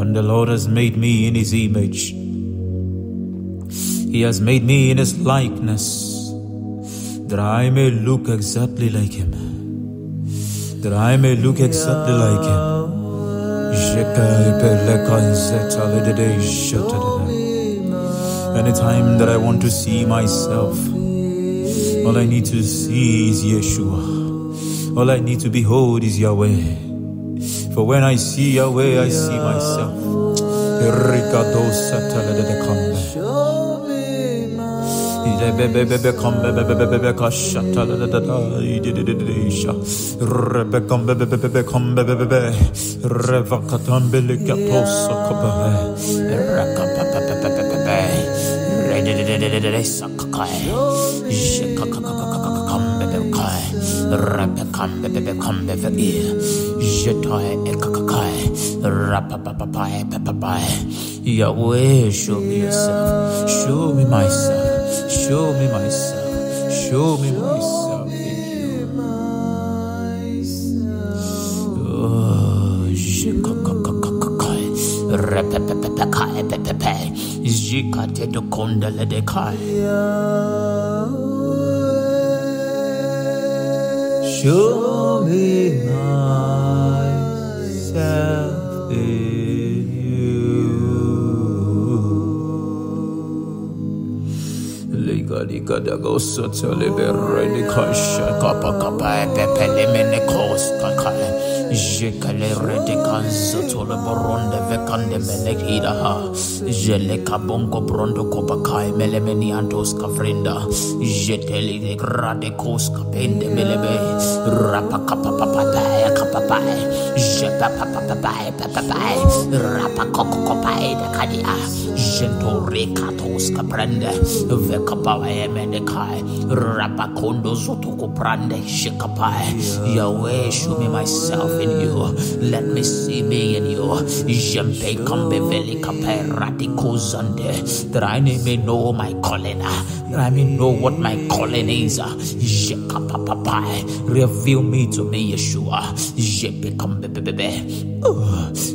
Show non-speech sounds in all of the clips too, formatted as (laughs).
And the Lord has made me in his image. He has made me in His likeness, that I may look exactly like Him. That I may look exactly like Him. Anytime that I want to see myself, all I need to see is Yeshua. All I need to behold is Yahweh. For when I see Yahweh, I see myself. Rebekambe bebekambe vei Jetoe ekakakai Rapapapapai papapai Yahweh show me yourself Show me myself Show me myself. Show me myself. Oh. Jikate do kondele de kai. Show me myself Liga liga da go soto libere di kasha kapa kapa pepe lemene kos kaka. Jekale rede kanzo tole boronde vekande melekida ha. Jele kabongo brondo kopakai melemeni antos kafrinda. Jeteli de grade kos kapende melebe. Rapa kapa papa paya kapa paya. Jepa papa papa papa paya. Rapa koko kopai de kadia. Jento rekatos kaprende. Vekapa emene kai. Rapa kondo zoto koprande. Shekapai. Yahweh, show me myself in you. Let me see me in you. Jempe kambe veli kape radiko zande. That I may know my calling. That I may know what my calling is. Jekapapapai. Reveal me to me, Yeshua. Jepe kambe bebebe.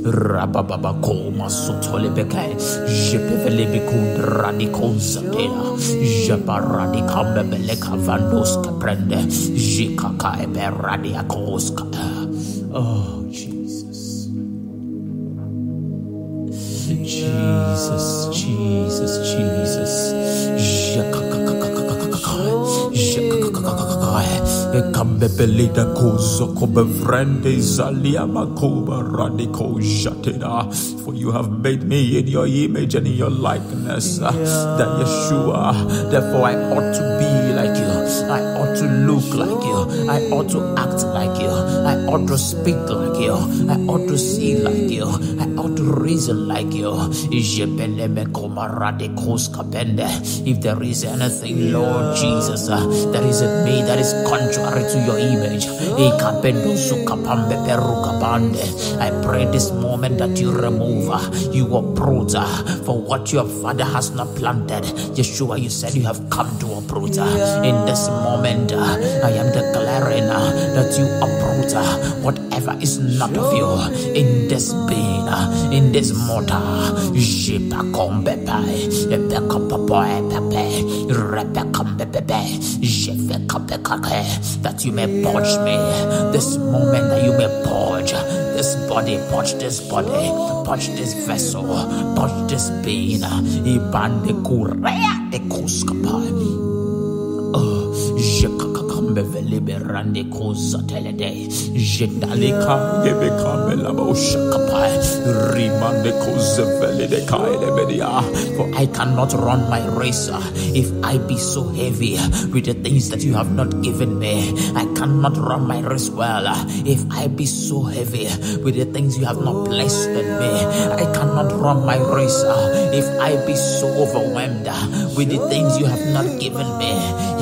Rabababa koma sotole beke. Jepe veli bikund radiko zandela. Jepa radikambe beleka vandos kaprende. Jikaka ebe radiakos kata. Oh, Jesus. Jesus, Jesus, Jesus. Kambebelida kozo kobevrende zalia makoba radiko jateda. For you have made me in your image and in your likeness. uh, That Yeshua, therefore I ought to be like you. I ought to look like you. I ought to act like you. I ought to speak like you. I ought to see like you. To reason like you. If there is anything, Lord Jesus, uh, that is in me that is contrary to your image. I pray this moment that you remove, uh, you uproot uh, for what your father has not planted. Yeshua, you said you have come to uproot. In this moment, I am declaring that you uproot uh, whatever is not of you in this being, in this jefeka pekake, that you may purge me this moment, that you may purge this body, purge this body, purge this vessel, purge this being, ibande kurea de kuskapai. Oh, Jendalika, Rimande Kosa Velide Kaide Media. For I cannot run my race uh, if I be so heavy with the things that you have not given me. I cannot run my race well uh, if I be so heavy with the things you have not blessed me. I cannot run my race uh, if I be so overwhelmed with the things you have not given me.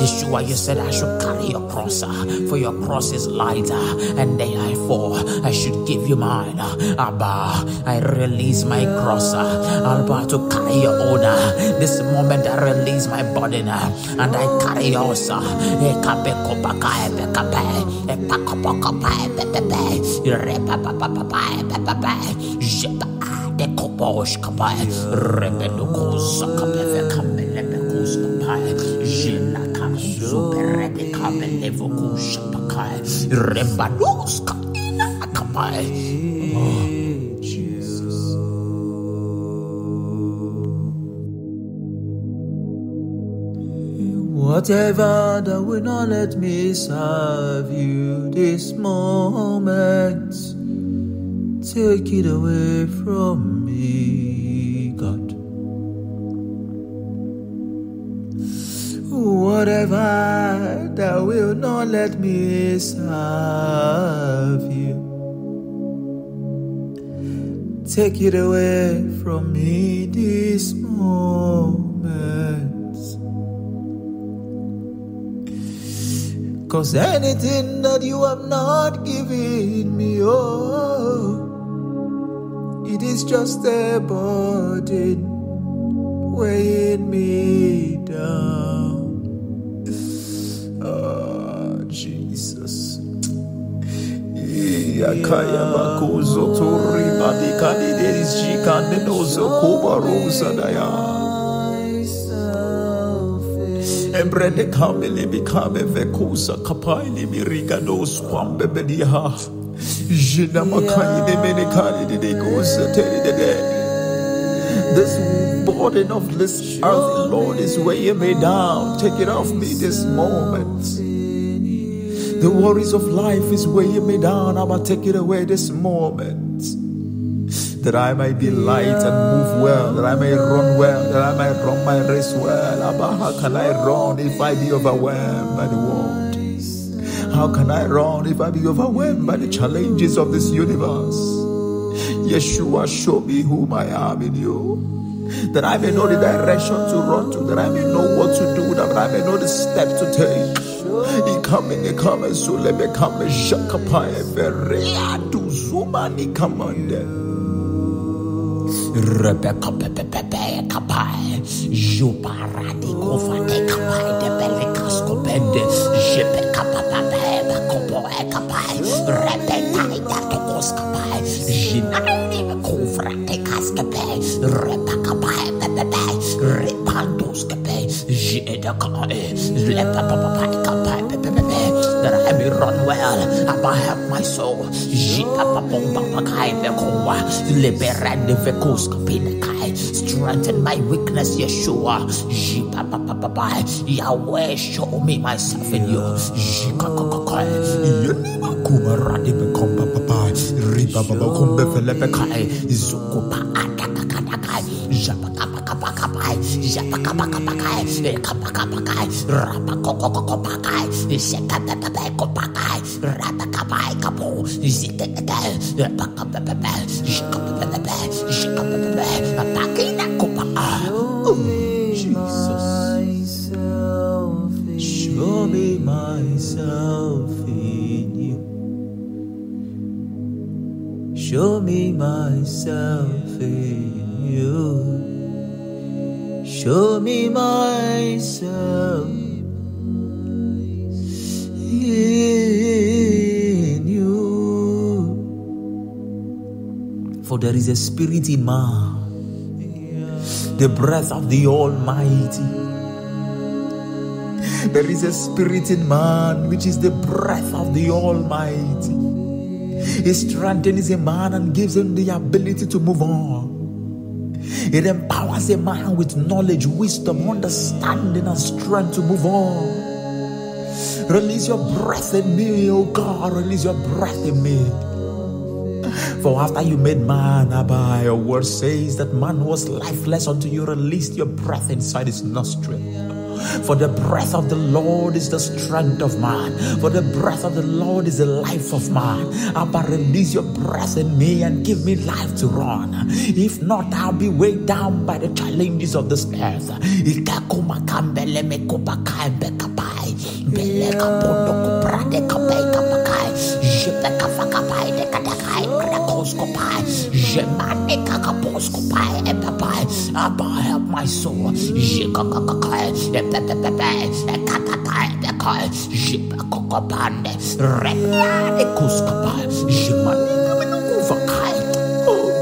Yeshua, you said I should carry your cross, uh, for your cross is lighter, uh, and therefore I should give you mine. Uh, Abba, I release my cross, Abba, to carry your order. This moment I release my burden, and I carry yours. de koposh kapai rebedo kosa kapeve kamele bekus kapai jina kasu perebe oh. Whatever that will not let me serve you this moment take it away from me, Whatever that will not let me serve you, take it away from me this moment. Cause anything that you have not given me, oh. It is just a burden Tori badikani deris jikande nozo kuba rosa daya. Embrede kamele bikame vekusa kapaili miriga dos kwambe bediha. This burden of this earth, Lord, is weighing me down. Take it off me this moment. The worries of life is weighing me down. Going to take it away this moment. That I may be light and move well, that I may run well, that I may run my race well. Abba, how can I run if I be overwhelmed by the world? How can I run if I be overwhelmed by the challenges of this universe? Yeshua, show me whom I am in you. That I may know the direction to run to, that I may know what to do, that I may know the step to take. He come in, he come and so let me come and shakapai verea to zuma ni commande. Rebecca pepe pepe kapai, juparadi kofate kapai de belikas kopende, jepe kapapape kapai repetai datukos kapai jinani kufra tekas kapai repa kapai pepepe repandos kapai jeda kapai lepa papai kapai pepepe that I may run well I help my soul. Kai strengthen my weakness Yeshua. Yahweh show me myself in you. Riba baba kumbe fele bekai zuku pepe pe kopakai rapa kapai kapo zite kete rapa kapa pepe shika pepe pepe shika pepe pepe apakina kupa mm, Jesus. Show me myself Show me myself in you. Show me myself in you. For there is a spirit in man, the breath of the Almighty. There is a spirit in man which is the breath of the Almighty. It strengthens a man and gives him the ability to move on. It empowers a man with knowledge, wisdom, understanding, and strength to move on. Release your breath in me, oh God. Release your breath in me. For after you made man, Abba, your word says that man was lifeless until you released your breath inside his nostril. For the breath of the Lord is the strength of man. For the breath of the Lord is the life of man. Abba, release your breath in me and give me life to run. If not, I'll be weighed down by the challenges of this earth. Jemane kakaposkopai epapai. Abba, help my soul. Oh.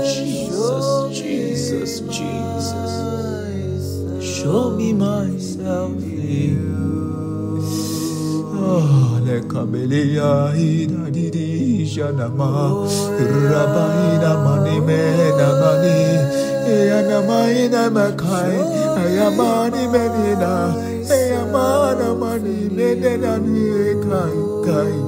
Show me myself in. Oh, le kabelia ida didi janama rabaina mani mena mani yana ina makai ayamani menina ayamana mani menena ni kai kai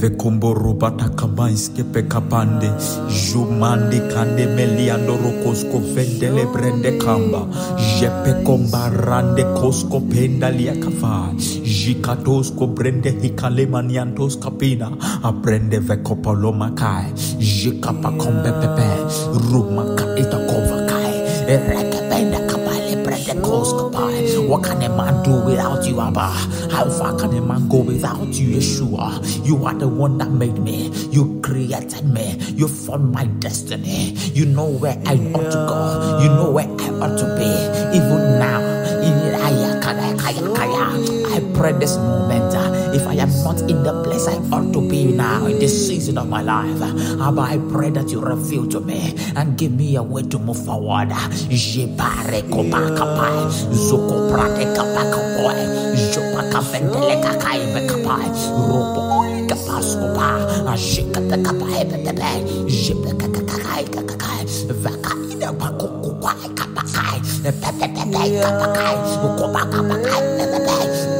Ebeleve komboro bata kabanske pe kapande. Jumandi kande meliando rokosko vendele brende kamba. Jepe komba kosko penda Jikatosko brende hikale maniantos kapina. Aprende veko paloma Jikapa kombe pepe. Ruma kaita kova kai Ereke kabale brende kosko What can a man do without you Abba? How far can a man go without you Yeshua? You are the one that made me. You created me. You formed my destiny. You know where I ought to go. You know where I ought to be. Even now, in I pray this moment. If I am not in the place I ought to be now in this season of my life, Abba, I pray that you reveal to me and give me a way to move forward. Jebare kopakapai, zoko prate kapakapoe, jopaka vendele kakai bekapai, ropo kapaskopa, ashikata kapai bebebe, jepeka kakakai kakakai, vakaina pakukupai kapakai, pepepepe kapakai, ukopakapakai bebebe. Oh,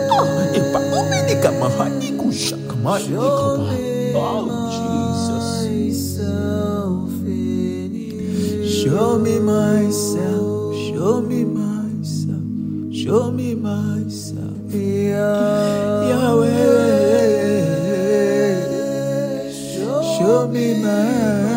Oh, Jesus. Show me myself, show me myself, show me myself. Yahweh, show me myself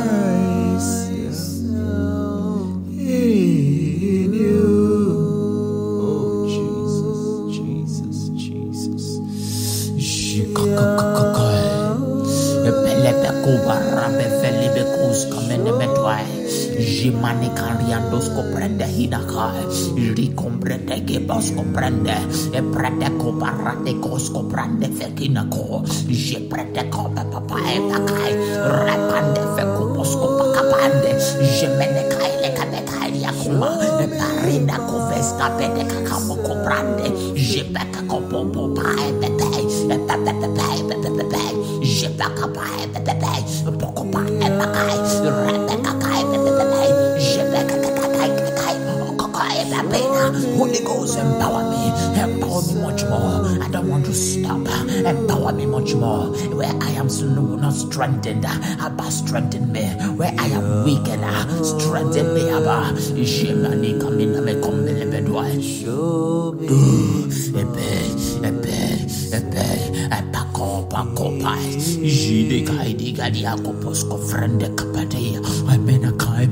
kamene metwae. Jimani kariandos comprende hinakai. Ricomprende comprende. E cos comprende. Je copa papa e. Repande fe cupos copa capande. Je mene kai le yakuma. E parina kakamo comprende. Je peka copo popa e pepe. Pepe pepe pepe. Je peka pa e pepe pepe. Ghost empower me. Empower me much more. I don't want to stop. Empower me much more. Where I am not strengthened. Abba, strengthen me. Where I am weakened, strengthen me, Abba. Epako, pako, pai. Jide kai diga dia kopos ko frende kapate.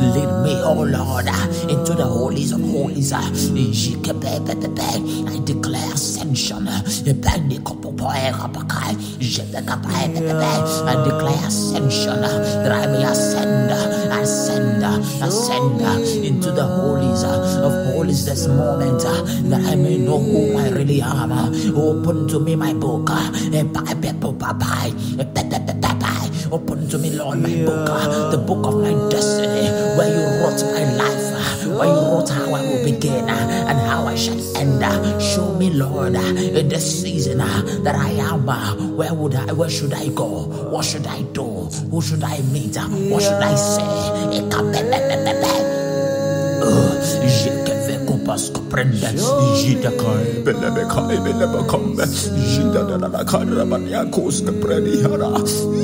Lead me, oh Lord, into the holies of holies. Uh, I declare ascension. I declare ascension uh, that I may ascend, uh, ascend, ascend into the holies of holies this moment that I may know who I really am. Open to me my book. Open to me, Lord, my book, uh, the book of my destiny, where you wrote my life, uh, where you wrote how I will begin uh, and how I shall end. Show me, Lord, in this season that I am. Where would I? Where should I go? What should I do? Who should I meet? What should I say? Pas comprende Jida kai belebe kai belebe kombe Jida da da da kara mania kus ke predi hara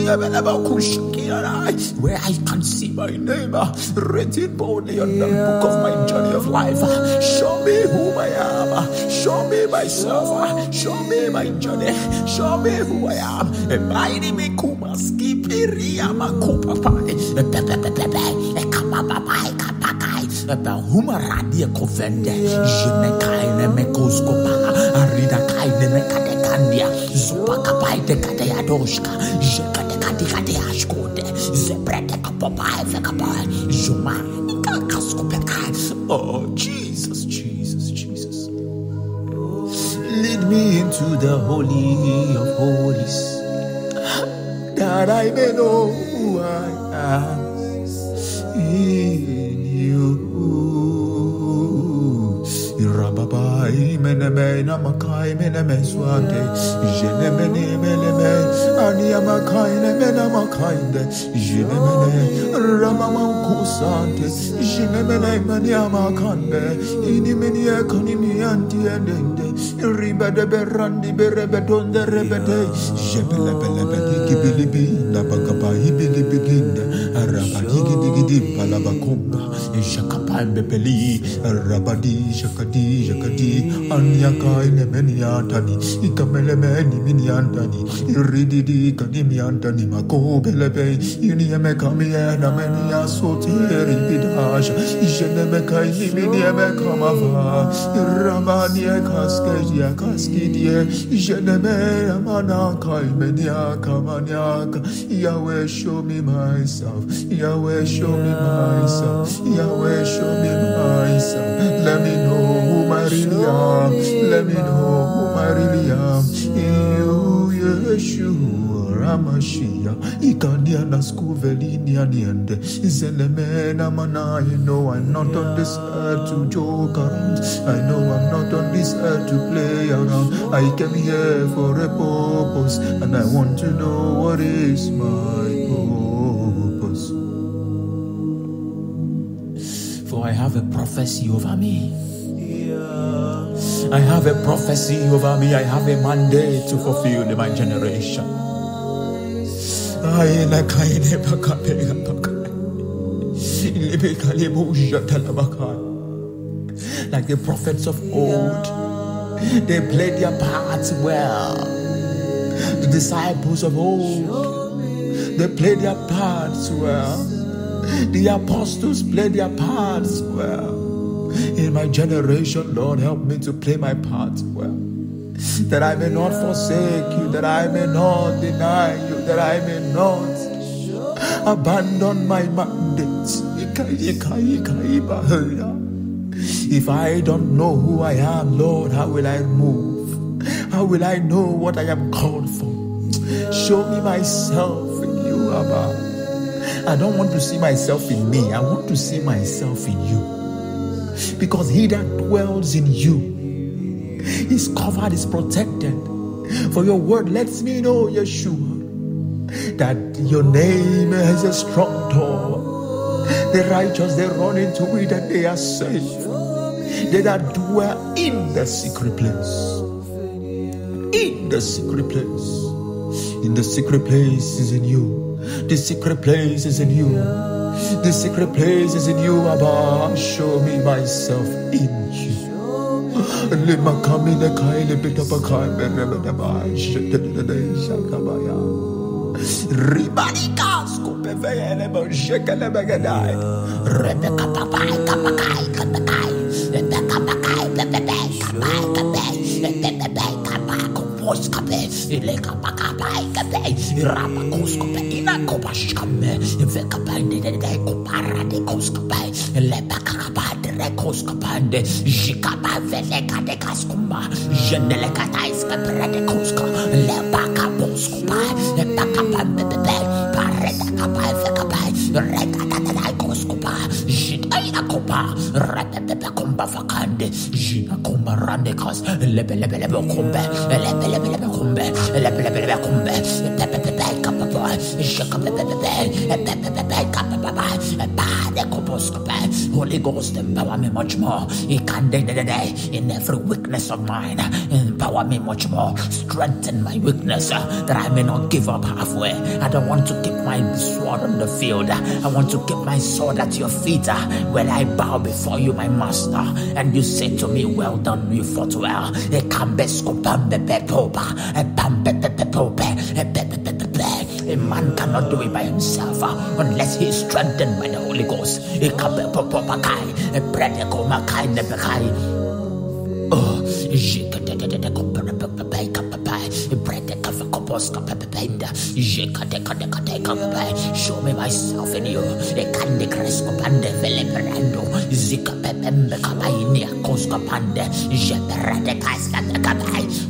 Ya belebe kushakiara Where I can see my name written boldly on the book of my journey of life. Show me who I am. Show me myself. Show me my journey. Show me who I am. Mighty me kuma skipiria makupa pai. Pepe pepe pepe Kamapapai Pepe humaradia kovende Jene kaine me kuskopa Arida kaine me kandia Zupa kapai kade yadoshka ashkote kapapai fekapai Zuma kakaskopekai Oh Jesus, Jesus, Jesus. Lead me into the holy of holies that I may know who I am. In imene na makai mene me swande jene mene mene me ani amakai ne mene makai de jene mene ramama kusante jene mene mene amakande ini mene yakani mi anti endende riba de berandi berebe donde rebete jebele bele bele gibi libi na bakabai bili biginde Yahweh show me myself Yahweh show me myself Yahweh show me myself let me know who I really am let me know who I really am. You Yeshua Ramashia Ikania na skuvelini aniende Zelemena mana I know I'm not on this earth to joke around. I know I'm not on this earth to play around. I came here for a purpose And I want to know what is my purpose For I have a prophecy over me I have a prophecy over me. I have a mandate to fulfill in my generation. Like the prophets of old, they played their parts well. The disciples of old, they played their parts well. The apostles played their parts well. In my generation, Lord, help me to play my part well. That I may not forsake you, that I may not deny you, that I may not abandon my mandate. If I don't know who I am, Lord, how will I move? How will I know what I am called for? Show me myself. I don't want to see myself in me, I want to see myself in you. Because he that dwells in you is covered, is protected. For your word lets me know, Yeshua, that your name is a strong door. The righteous they run into it and they are safe. They that dwell in the secret place. In the secret place. In the secret place is in you. The secret place is in you. The secret place is in you, Abba. Show me myself in you. Lima kamine kaile bita pakai meremene mai shetelele shakabaya. Ribani kasko pevele mo shekele begadai. Rebecca papai kapakai kapakai. Rebecca pakai pepepe kapai kapai. Pepepe kapai kompos kapai. Ile kapakai kapai. Rapa kosko pe ina kopas kame. Ve kapai de de kopara de koskapai. Lepa kapai de Empower me much more. In every weakness of mine. Empower me much more. Strengthen my weakness uh, that I may not give up halfway. I don't want to keep my sword on the field. I want to keep my sword at your feet uh, when I bow before you, my master. And you say to me, Well done, you fought well. A man cannot do it by himself uh, unless he is strengthened by the Holy Ghost. Oh, Show me myself in you. The candy cresco pande veleperando. Zika pepembe kabaini akoska pande. Jeperade kaska de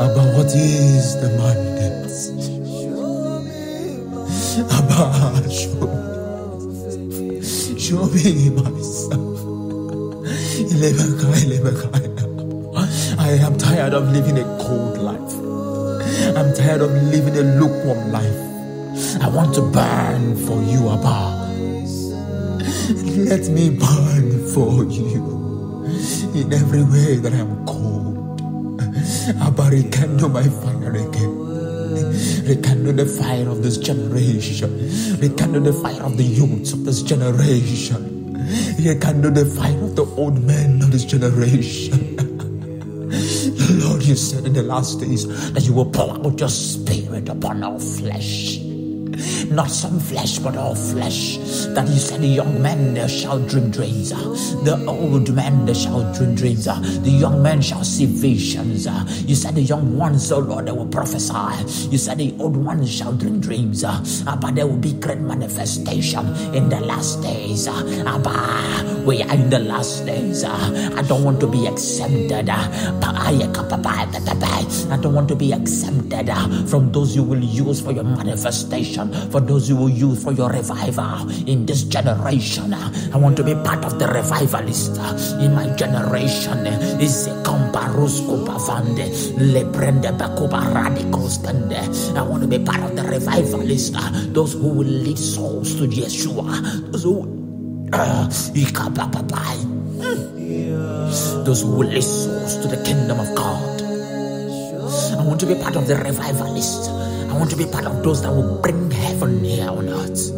Abba, what is the mandate? Abba, show me. Show me myself. I am tired of living a cold life. I'm tired of living a lukewarm life. I want to burn for you, Abba. Let me burn for you in every way that I'm cold. Abba, rekindle my fire again. Rekindle the fire of this generation. Rekindle the fire of the youths of this generation. Rekindle the fire of the old men of this generation. (laughs) Lord, you said in the last days that you will pour out your spirit upon all flesh. Not some flesh, but all flesh. That you said the young men they shall dream dreams. The old men they shall dream dreams. The young men shall see visions. You said the young ones, oh Lord, they will prophesy. You said the old ones shall dream dreams. uh, But there will be great manifestation in the last days. Abba, we are in the last days. I don't want to be exempted. I don't want to be exempted from those you will use for your manifestation, for those you will use for your revival in this generation. I want to be part of the revivalist in my generation. Is I want to be part of the revivalist, those who will lead souls to Yeshua, those who uh, those who will lead souls to the kingdom of God. I want to be part of the revivalist. I want to be part of those that will bring heaven here on earth.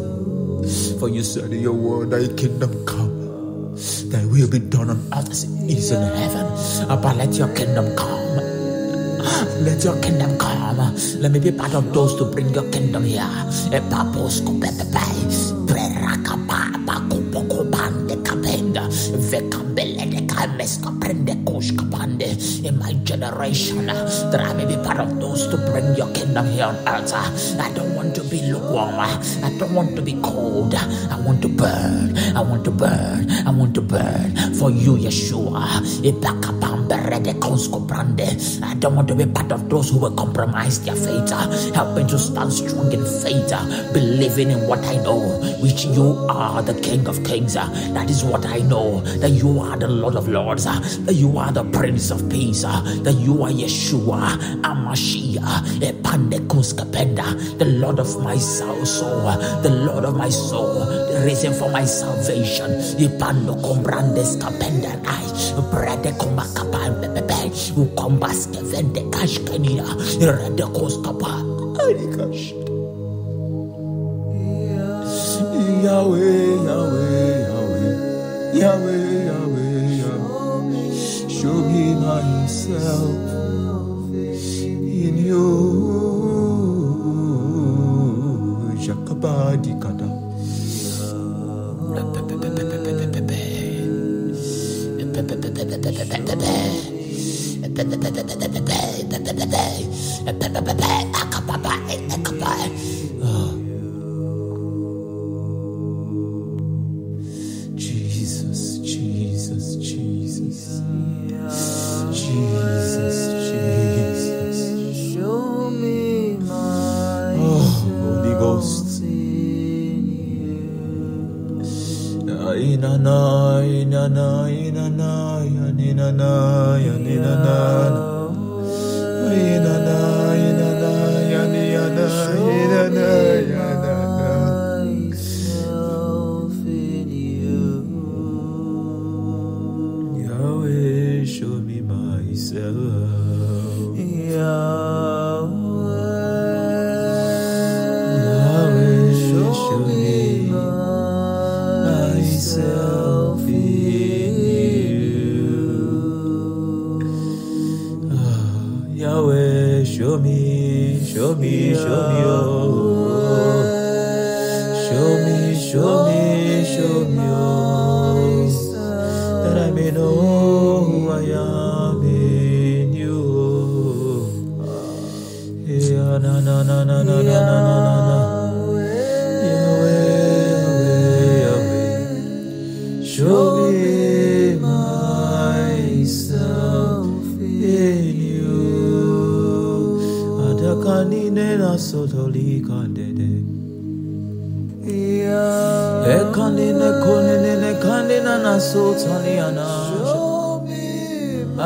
For you said in your word, thy kingdom come, thy will be done on earth as it is in heaven. But let your kingdom come. Let your kingdom come. Let me be part of those to bring your kingdom here. In my generation that I may be part of those to bring your kingdom here on earth. I don't want to be lukewarm. I don't want to be cold. I want to burn. I want to burn. I want to burn for you, Yeshua. I don't want to be part of those who will compromise their faith. Help me to stand strong in faith, believing in what I know, which you are the King of Kings. That is what I know. That you are the Lord of Lords. That you are the Prince of Peace. That you are Yeshua, Amashia, Epandekuskapenda, the Lord of my soul, the Lord of my soul, reason for my salvation. Ipano comprandes capenda ai, brede coma capa bebe, u combas que vende cash cania, rede cos capa, aricash. Yahweh, Yahweh, Yahweh, Yahweh, Yahweh, Yahweh, show me myself in you. Jacobadi Bye.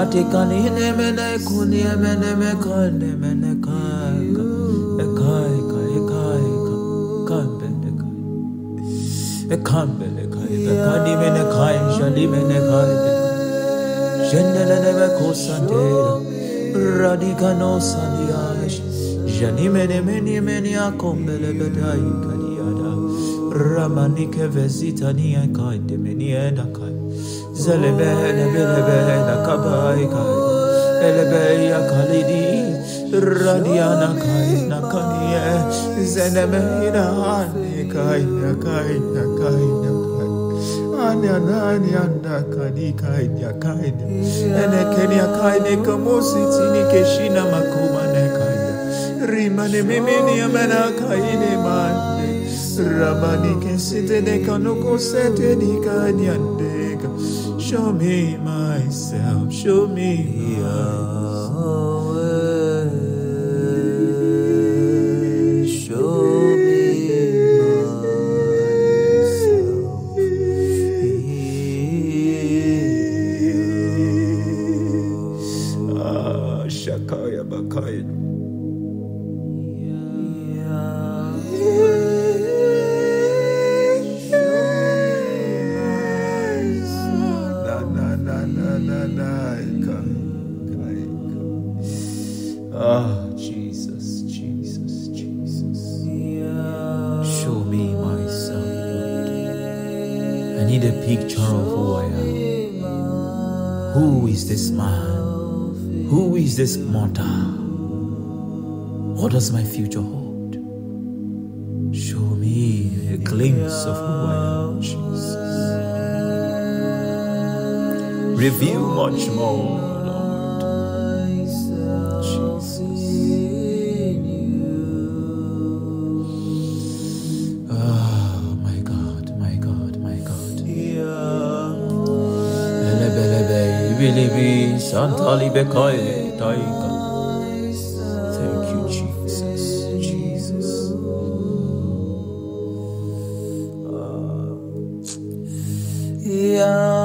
Atikaniine mene ne mene mekane mene kaika Ekaika ekaika kambele kai Ekambele kai Bekani mene kai shali me mene kai Jendelele bekosandera Radikano sandiash Jani mene mene mene akombele bedaika Ramanike vezita ni kai de meni eda kai. Zelebe lebelebe na kabai kai. Elebe ya kalidi. Radiana kai na kanie. Zeneme ina hani kai na kai na kai na kai. Anya nani anda kani kai ya kai. Ene kenia kai ne kamusi tini keshina makuma ne kai. Rimane mimini amena kai ne mande. Noko Nyandeka. Show me myself, show me. Yeah. Ah, Jesus, Jesus, Jesus. Show me myself, Lord. I need a picture of who I am. Who is this man? Who is this mortal? What does my future hold? Show me a glimpse of who I am, Jesus. Reveal much more, Yahweh,